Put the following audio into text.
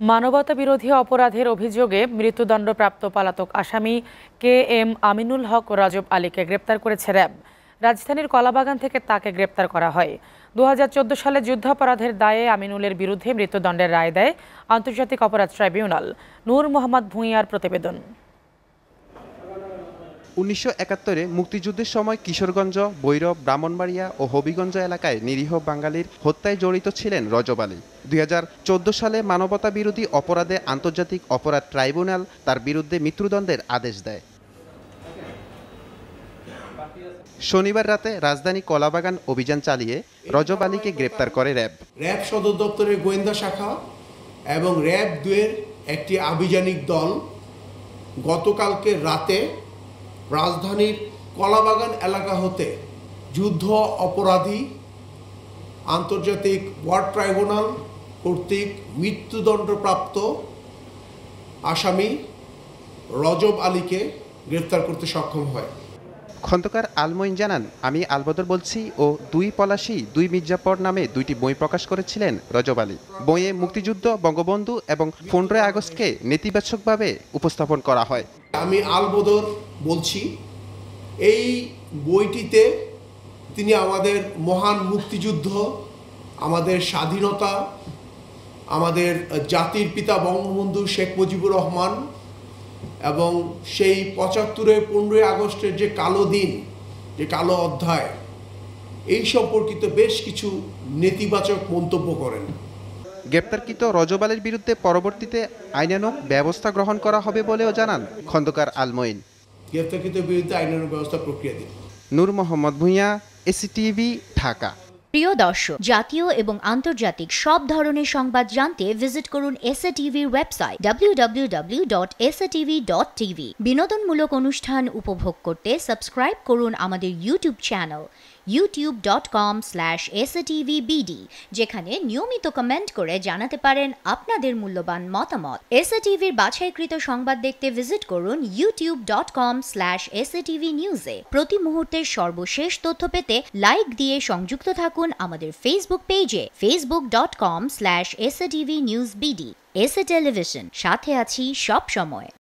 মানবতা বিরোধী অপরাধের অভিযোগে মৃত্যুদণ্ডপ্রাপ্ত পালাতক আসামি কে এম আমিনুল হক ও রাজব আলীকে গ্রেপ্তার করেছে র্যাব। রাজধানীর কলাবাগান থেকে তাকে গ্রেপ্তার করা হয়। দু হাজার চোদ্দ সালে যুদ্ধাপরাধের দায়ে আমিনুলের বিরুদ্ধে মৃত্যুদণ্ডের রায় দেয় আন্তর্জাতিক অপরাধ ট্রাইব্যুনাল। নূর মোহাম্মদ ভূঁইয়ার প্রতিবেদন। উনিশশো একাত্তরে মুক্তিযুদ্ধের সময় কিশোরগঞ্জ বৈরব ব্রাহ্মণবাড়িয়া ও হবিগঞ্জ এলাকায় নিরীহ বাঙালির হত্যায় জড়িত ছিলেন রজব আলী। দুই হাজার চোদ্দ সালে মানবতা বিরোধী অপরাধে আন্তর্জাতিক অপরাধ ট্রাইব্যুনাল তার বিরুদ্ধে মৃত্যুদণ্ডের আদেশ দেয়। শনিবার রাতে রাজধানী কলাবাগান অভিযান চালিয়ে রজব আলীকে গ্রেপ্তার করে র্যাব। র্যাব সদর দপ্তরের গোয়েন্দা শাখা এবং র্যাব দুয়ের একটি আভিযানিক দল গতকালকে রাতে রাজধানীর কলাবাগান এলাকা হতে যুদ্ধ অপরাধী আন্তর্জাতিক ওয়ার ট্রাইব্যুনাল কর্তৃক মৃত্যুদণ্ডপ্রাপ্ত আসামি রজব আলীকে গ্রেফতার করতে সক্ষম হয়। খন্দকার আলমইন জানান, আমি আলবদর বলছি ও দুই পলাশি, দুই মির্জাপর নামে দুইটি বই প্রকাশ করেছিলেন রজব আলী। বইয়ে মুক্তিযুদ্ধ, বঙ্গবন্ধু এবং পনেরোই আগস্টকে নেতিবাচকভাবে উপস্থাপন করা হয়। আমি আলবদর বলছি। এই বইটিতে তিনি আমাদের মহান মুক্তিযুদ্ধ, আমাদের স্বাধীনতা, আমাদের জাতির পিতা বঙ্গবন্ধু শেখ মুজিবুর রহমান এবং সেই পঁচাত্তরে পনেরোই আগস্টের যে কালো দিন, যে কালো অধ্যায়, এই সম্পর্কিত বেশ কিছু নেতিবাচক মন্তব্য করেন। গ্রেপ্তারকৃত রজব আলীর বিরুদ্ধে পরবর্তীতে আইনানুগ ব্যবস্থা গ্রহণ করা হবে বলেও জানান খন্দকার আলমইন। গ্রেফতারকৃত বিরুদ্ধে আইনানুগ ব্যবস্থা প্রক্রিয়া দিন। নূর মোহাম্মদ ভূঁইয়া এসিটিভি ঢাকা। প্রিয় দর্শক জাতীয় এবং আন্তর্জাতিক সব ধরনের সংবাদ জানতে ভিজিট করুন এসএ টিভির ওয়েবসাইট www.satv.tv বিনোদনমূলক অনুষ্ঠান উপভোগ করতে সাবস্ক্রাইব করুন আমাদের ইউটিউব চ্যানেল। Slash satvbd যেখানে নিয়মিত কমেন্ট করে জানাতে পারেন আপনাদের মূল্যবান মতামত। এসএ টিভির বাছাইকৃত সংবাদ দেখতে ভিজিট করুন slash satv নিউজে প্রতি মুহূর্তের সর্বশেষ তথ্য পেতে লাইক দিয়ে সংযুক্ত থাকুন আমাদের ফেসবুক পেজে facebook.com slash satv news BD SA television সাথে আছি সব সময়।